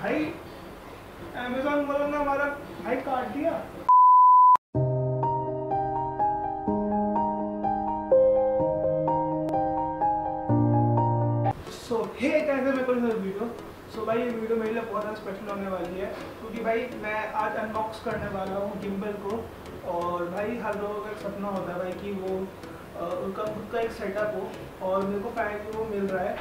भाई अमेजोन वालों ने हमारा भाई काट दिया। सो हे कैसे वीडियो। सो भाई, ये वीडियो मेरे लिए बहुत स्पेशल होने वाली है, क्योंकि भाई, मैं आज अनबॉक्स करने वाला हूँ गिम्बल को। और भाई, हर लोगों का सपना होता है भाई, कि वो उनका खुद का एक सेटअप हो और मेरे को फाइनली वो मिल रहा है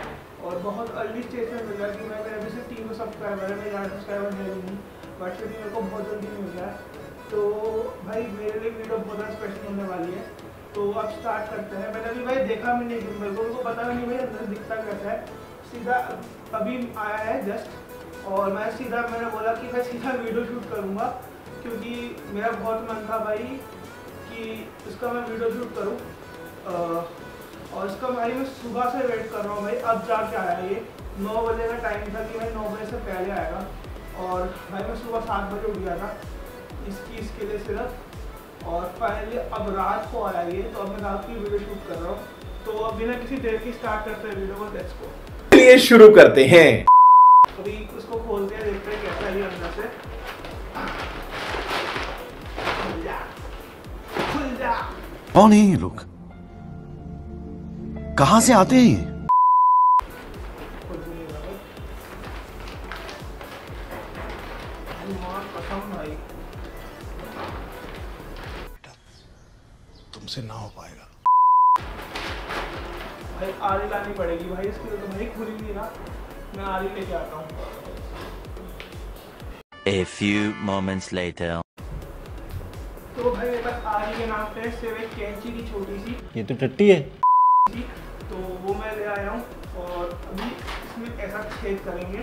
और बहुत अर्ली स्टेज में मिल रहा है कि मैं अभी से तीन सब्सक्राइबर है, मेरे ज़्यादा सब्सक्राइबर है नहीं बट फिर मेरे को बहुत जल्दी मिल रहा है। तो भाई, मेरे लिए वीडियो बहुत ज़्यादा स्पेशल होने वाली है। तो अब स्टार्ट करते हैं। मैंने अभी भाई देखा भी नहीं गिम्बल को उनको पता भी नहीं भाई, अंदर दिखता कैसा है। सीधा अभी आया है जस्ट और मैं सीधा, मैंने बोला कि मैं सीधा वीडियो शूट करूँगा, क्योंकि मेरा बहुत मन था भाई कि इसका मैं वीडियो शूट करूँ। इसका भाई मैं सुबह से वेट कर रहा हूँ भाई। अब जाके आया ये। नौ बजे का टाइम था कि भाई नौ बजे से पहले आएगा। और भाई मैं सुबह सात बजे उठ गया था। इसकी इसके लिए सिर्फ़। और फाइनली अब रात को आया ये तो अब मैं रात की वीडियो शूट कर रहा हूँ। तो अब बिना किसी देर की स्टार्ट करते हैं वीडियो को लेट्स को चलिए शुरू करते हैं। अभी इसको खोलते हैं देखते हैं कैसा है अंदर से। जा। जा। कौन है ये लोग? कहाँ से आते हैं ये? तुमसे ना हो पाएगा। भाई आरी लानी पड़ेगी। भाई इसके लिए तो भाई खुली नहीं ना। मैं आरी लेके आता हूँ। A few moments later. तो भाई मेरे पास आरी के नाम पे सिर्फ़ एक कैंची की छोटी सी। ये तो टट्टी है। तो वो मैं ले आया हूँ और अभी इसमें ऐसा छेद करेंगे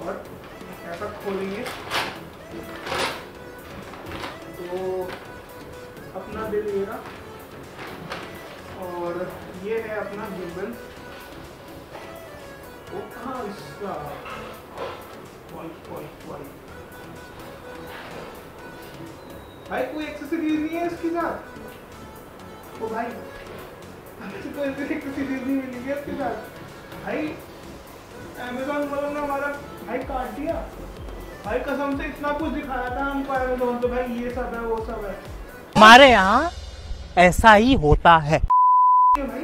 और ऐसा खोलेंगे। तो अपना बिल ये और ये है अपना गिम्बल वो कहाँ इसका? भाई, कोई एक्सेसरीज नहीं है इसके साथ? ओ भाई। तो नहीं मिली इसके साथ भाई अमेजोन वालों ने हमारा भाई काट दिया। भाई कसम से इतना कुछ दिखाया था हमको अमेजोन तो भाई ये सब है वो सब है। हमारे यहाँ ऐसा ही होता है। भाई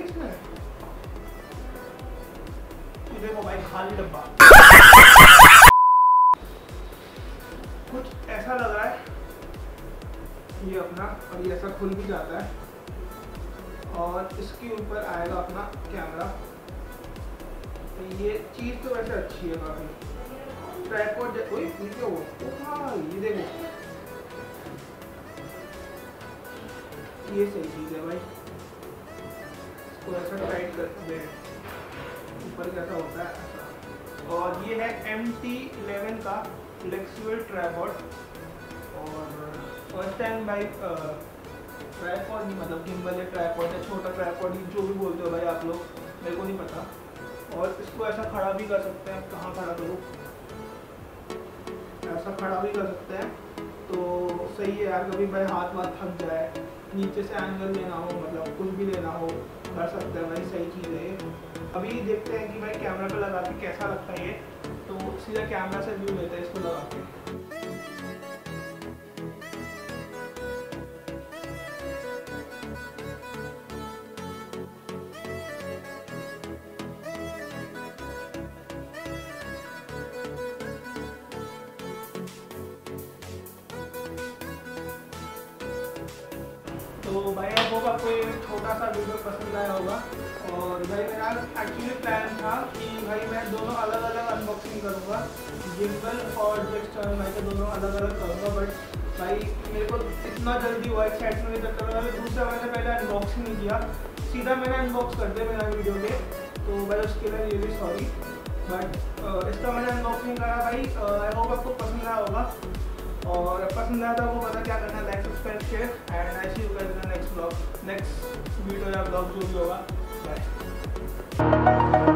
देखो भाई खाली डब्बा। कुछ ऐसा लग रहा है ये अपना और ये ऐसा खुल भी जाता है। और इसके ऊपर आएगा अपना कैमरा तो ये चीज़ तो वैसे अच्छी है काफ़ी। ट्राईपॉड ओए, ये क्या हाँ ये देखो। ये सही चीज़ है भाई। इसको ऐसा टाइट कर दे। ऊपर कैसा होता है? और ये है एम टी इलेवन का फ्लेक्सिबल ट्राईपॉड और फ़र्स्ट टाइम भाई ट्राईपॉड नहीं मतलब गिम्बल या ट्राईपॉड या छोटा ट्राईपॉड जो भी बोलते हो भाई आप लोग, मेरे को नहीं पता। और इसको ऐसा खड़ा भी कर सकते हैं, कहाँ खड़ा करूँ? ऐसा खड़ा भी कर सकते हैं तो सही है यार, कभी भाई हाथ वाथ थक जाए, नीचे से एंगल लेना हो मतलब कुछ भी लेना हो, कर सकते हैं भाई, सही चीज़ है अभी देखते हैं कि भाई कैमरा पे लगा के कैसा लगता है ये तो सीधा कैमरा से व्यू लेते हैं इसको लगा के। तो भाई आई होप आपको ये छोटा सा वीडियो पसंद आया होगा। और भाई मेरा एक्चुअली प्लान था कि भाई मैं दोनों अलग अलग अनबॉक्सिंग करूँगा। जिम्बल और जेक्सटर्न भाई के दोनों अलग अलग करूँगा बट भाई मेरे को इतना जल्दी हुआ एक्साइटमेंट के चक्कर में। दूसरा मैंने पहले अनबॉक्सिंग नहीं किया, सीधा मैंने अनबॉक्स कर दिया मेरा वीडियो पे तो भाई उसके लिए रियली सॉरी बट इसका मैंने अनबॉक्सिंग करा भाई। आई होप आपको पसंद आया होगा। और पसंद आया तो आपको पता क्या करना है like subscribe share and I see you guys in next vlog next video या ब्लॉग जो भी होगा बाय